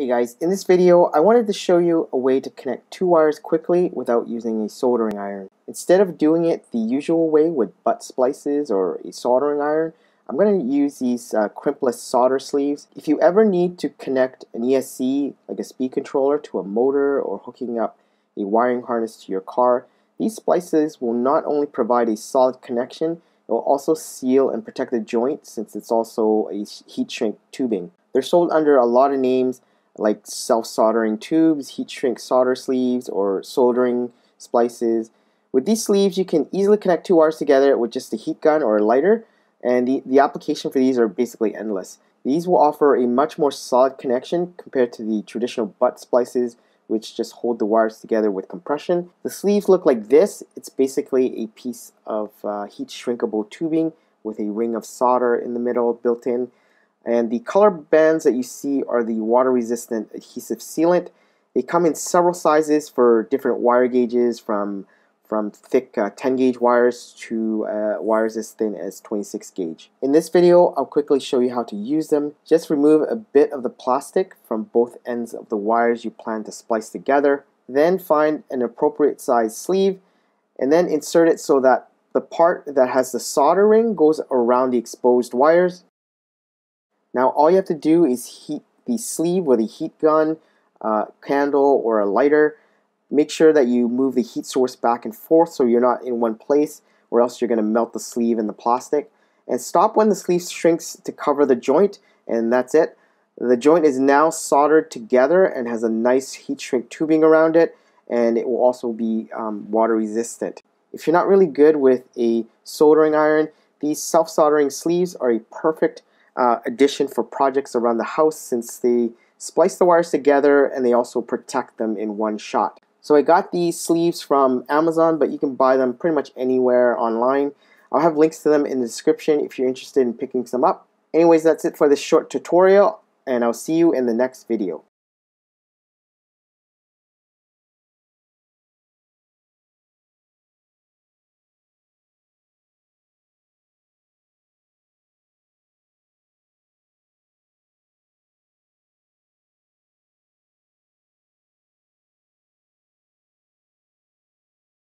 Hey guys, in this video I wanted to show you a way to connect two wires quickly without using a soldering iron. Instead of doing it the usual way with butt splices or a soldering iron, I'm going to use these uh, crimpless solder sleeves. If you ever need to connect an ESC, like a speed controller, to a motor or hooking up a wiring harness to your car, these splices will not only provide a solid connection, it will also seal and protect the joint since it's also a heat shrink tubing. They're sold under a lot of names like self-soldering tubes, heat shrink solder sleeves, or soldering splices. With these sleeves, you can easily connect two wires together with just a heat gun or a lighter, and the, the application for these are basically endless. These will offer a much more solid connection compared to the traditional butt splices which just hold the wires together with compression. The sleeves look like this. It's basically a piece of uh, heat shrinkable tubing with a ring of solder in the middle built in. And the color bands that you see are the water resistant adhesive sealant. They come in several sizes for different wire gauges from from thick uh, 10 gauge wires to uh, wires as thin as 26 gauge. In this video, I'll quickly show you how to use them. Just remove a bit of the plastic from both ends of the wires you plan to splice together. Then find an appropriate size sleeve and then insert it so that the part that has the solder ring goes around the exposed wires now all you have to do is heat the sleeve with a heat gun, uh, candle, or a lighter. Make sure that you move the heat source back and forth so you're not in one place or else you're going to melt the sleeve and the plastic. And stop when the sleeve shrinks to cover the joint and that's it. The joint is now soldered together and has a nice heat shrink tubing around it and it will also be um, water resistant. If you're not really good with a soldering iron, these self-soldering sleeves are a perfect uh, addition for projects around the house since they splice the wires together and they also protect them in one shot. So I got these sleeves from Amazon, but you can buy them pretty much anywhere online. I'll have links to them in the description if you're interested in picking some up. Anyways, that's it for this short tutorial, and I'll see you in the next video.